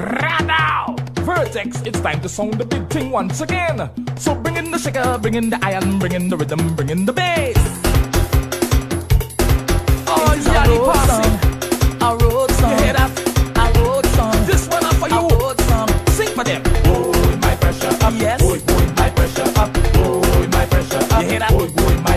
Right now! Vertex, it's time to sound the big thing once again. So bring in the shaker, bring in the iron, bring in the rhythm, bring in the bass. Oh, it's a road posse. song. A road song. You hear that? A road song. This one up for you. A road song. Sing for them. Oh, my pressure up. Yes. Oh, my pressure up. Boy, my pressure up. You hear that? Boy, boy, my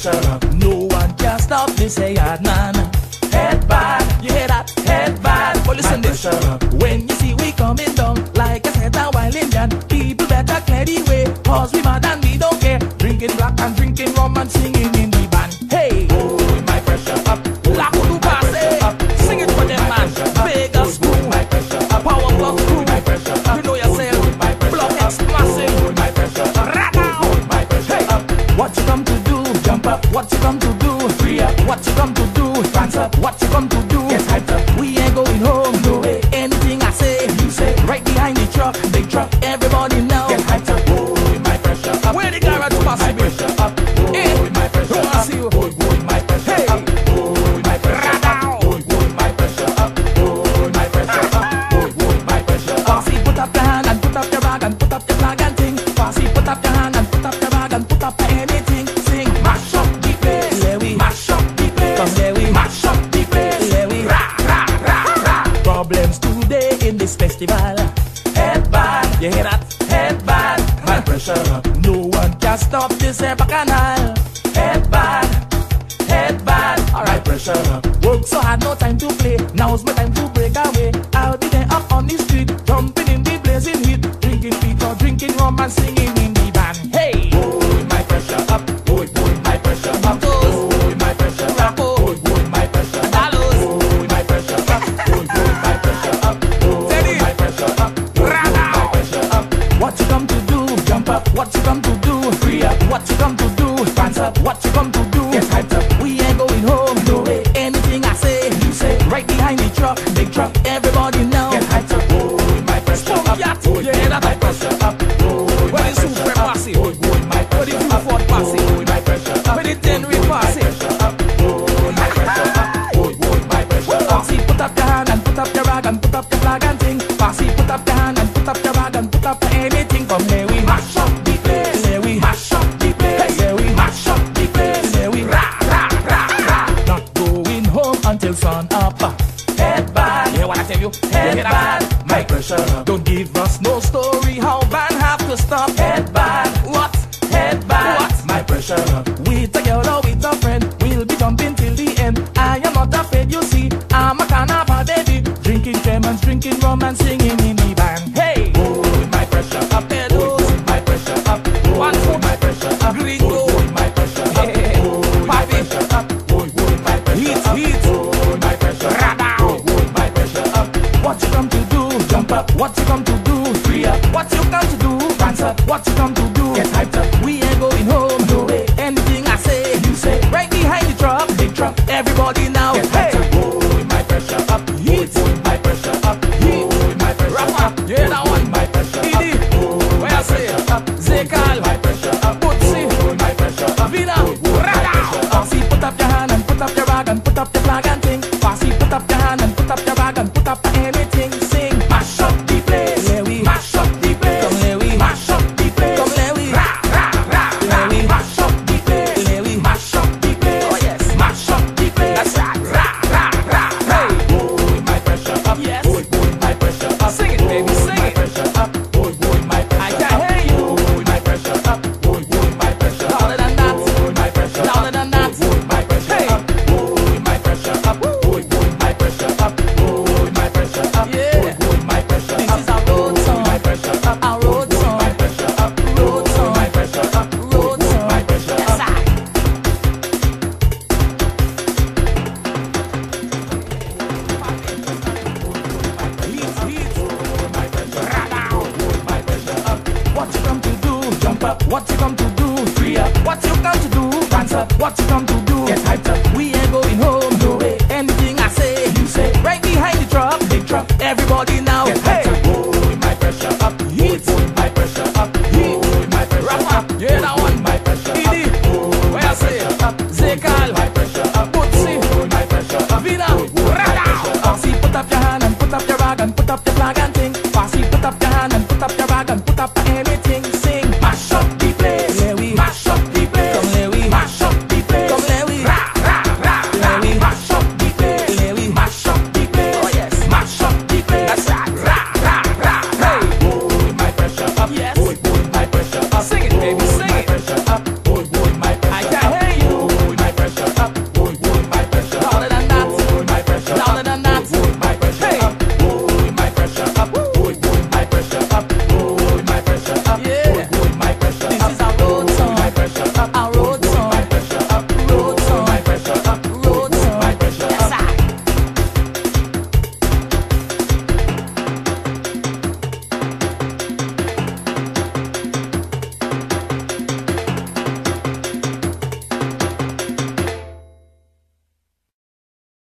shut up. No one can stop this AI man. can stop this head bacchanal. Head bad, head bad. Alright, pressure up. Work so hard, no time to play. Now's my time to break away. I'll be there up on the street. Meu e What you come to do? Free up. What you come to do? Dance up. What you come to do? Get hyped up. We ain't going home. No way. Anything I say, you say. Right behind the truck. Big truck. Everybody now. Get hyped hey. up. Hold my pressure up. Heat. Hold my pressure up. Heat. Hold my pressure Rap up. Yeah, that one. My pressure Heat up. It. Where I say? up. Zekal. My pressure up. Putsi. Hold my pressure up. Vina. Hold pressure up. See, put up your hand and put up your rag and put up your flag and